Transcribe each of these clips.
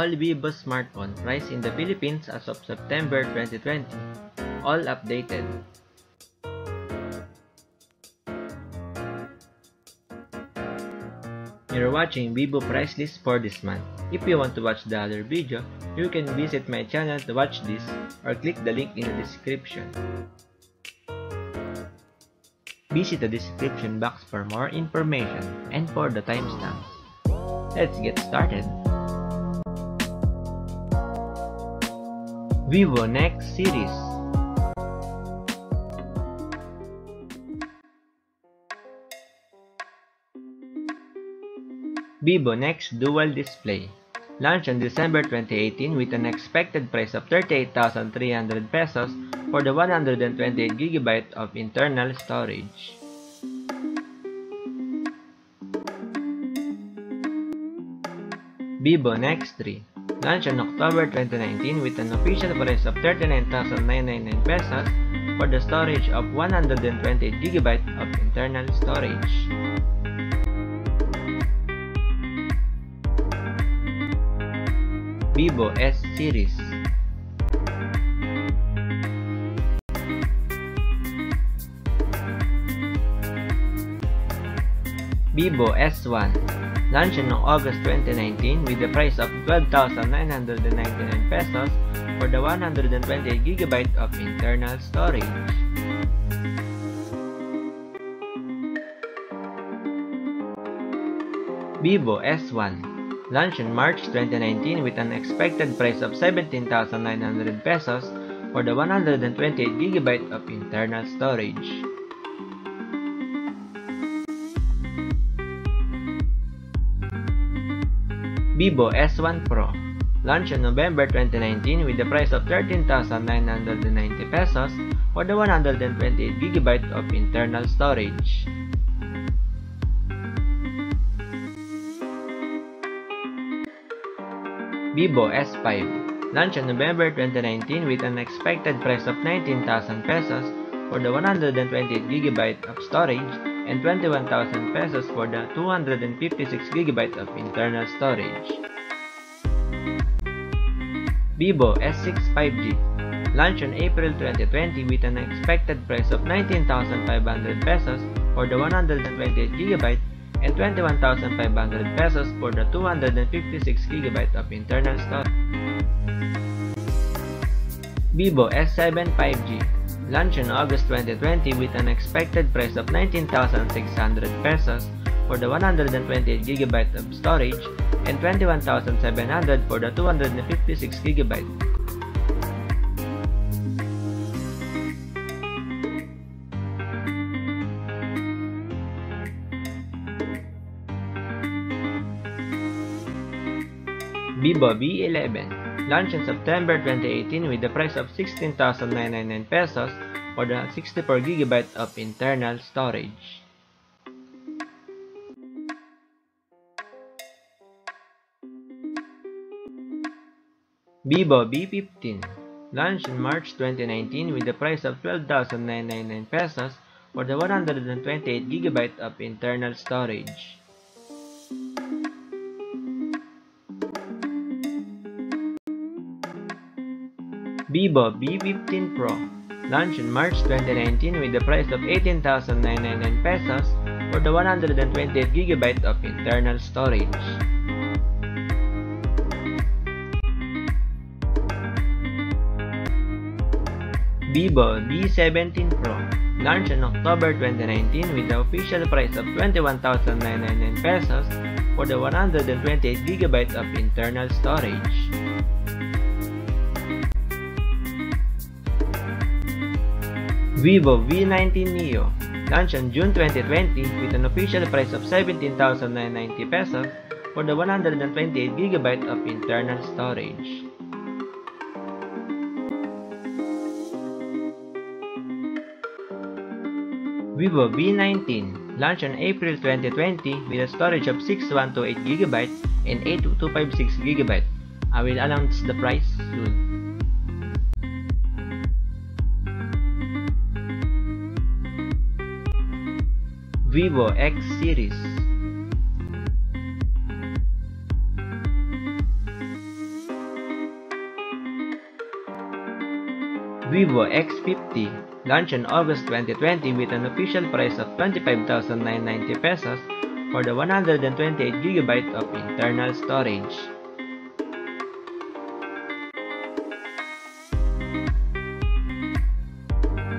all Vivo smartphone priced in the Philippines as of September 2020. All updated. You're watching Vivo price list for this month. If you want to watch the other video, you can visit my channel to watch this or click the link in the description. Visit the description box for more information and for the timestamps. Let's get started. Vivo NEX Series. Vivo NEX Dual Display. Launched on December 2018 with an expected price of 38,300 pesos for the 128GB of internal storage. Vivo NEX 3 Launched on October 2019 with an official price of 39,999 pesos for the storage of 128GB of internal storage. Vivo S Series Vivo S1 launched in August 2019 with the price of 12,999 pesos for the 128GB of internal storage. Vivo S1 launched in March 2019 with an expected price of 17,900 pesos for the 128GB of internal storage. Vivo S1 Pro. Launched in November 2019 with the price of 13,990 pesos for the 128GB of internal storage. Vivo S5 launched in November 2019 with an expected price of 19,000 pesos for the 128GB of storage and 21,000 pesos for the 256GB of internal storage. Vivo S6 5G launched in April 2020 with an expected price of 19,500 pesos for the 128GB and 21,500 pesos for the 256GB of internal storage. Vivo S7 5G launched in August 2020 with an expected price of 19,600 pesos for the 128GB of storage and 21,700 for the 256GB. Vivo V11 launched in September 2018 with the price of 16,999 pesos for the 64GB of internal storage. Vivo V15 launched in March 2019 with the price of 12,999 pesos for the 128GB of internal storage. Vivo V15 Pro launched in March 2019 with the price of 18,999 pesos for the 128GB of internal storage. Vivo V17 Pro launched in October 2019 with the official price of 21,999 pesos for the 128GB of internal storage. Vivo V19 Neo launched on June 2020 with an official price of 17,990 pesos for the 128GB of internal storage. Vivo V19 launched on April 2020 with a storage of 6128GB and 8256GB. I will announce the price soon. Vivo X series. Vivo X50 launched in August 2020 with an official price of 25,990 pesos for the 128GB of internal storage.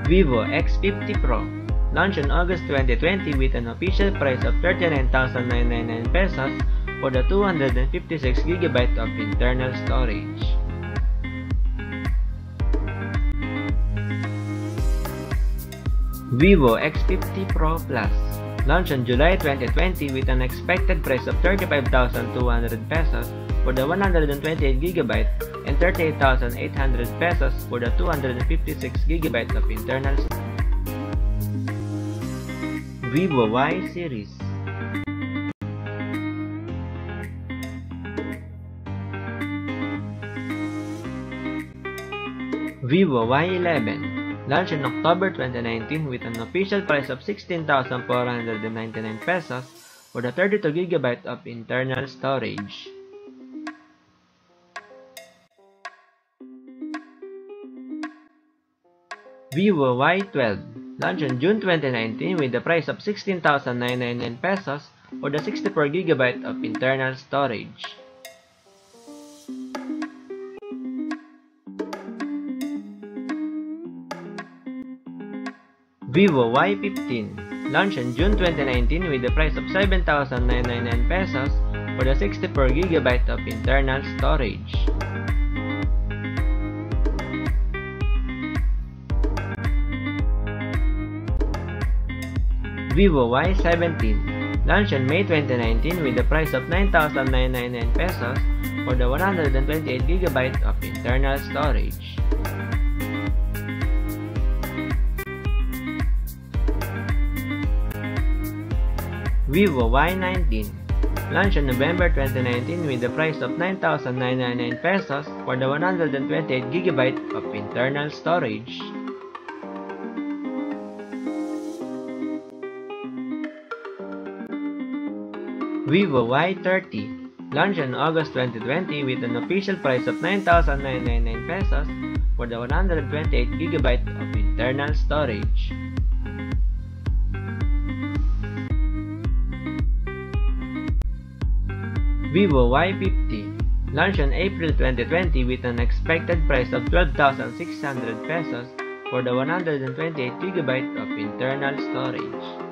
Vivo X50 Pro launched in August 2020 with an official price of 39,999 pesos for the 256GB of internal storage. Vivo X50 Pro Plus launched in July 2020 with an expected price of 35,200 pesos for the 128GB and 38,800 pesos for the 256GB of internal Vivo Y series. Vivo Y11 launched in October 2019 with an official price of 16,499 pesos for the 32GB of internal storage. Vivo Y12 launched in June 2019 with the price of 16,999 pesos for the 64GB of internal storage. Vivo Y15 launched in June 2019 with the price of 7,999 pesos for the 64GB of internal storage. Vivo Y17 launched in May 2019 with the price of 9,999 pesos for the 128GB of internal storage. Vivo Y19 launched in November 2019 with the price of 9,999 pesos for the 128GB of internal storage. Vivo Y30 launched in August 2020 with an official price of 9,999 pesos for the 128GB of internal storage. Vivo Y50 launched in April 2020 with an expected price of 12,600 pesos for the 128GB of internal storage.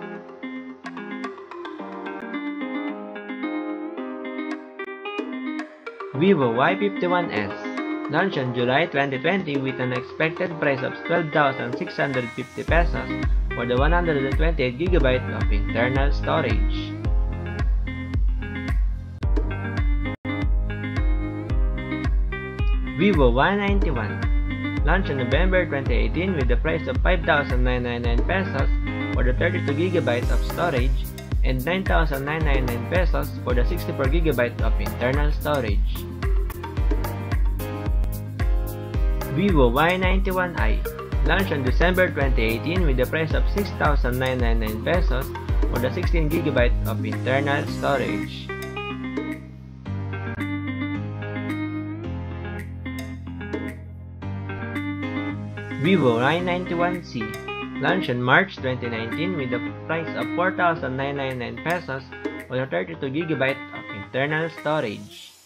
Vivo Y51s launched in July 2020 with an expected price of 12,650 pesos for the 128GB of internal storage. Vivo Y91 launched in November 2018 with the price of 5,999 pesos for the 32GB of storage and 9,999 pesos for the 64GB of internal storage. Vivo Y91i launched in December 2018 with the price of 6,999 pesos for the 16GB of internal storage. Vivo Y91C launched in March 2019 with a price of 4,999 pesos for the 32GB of internal storage.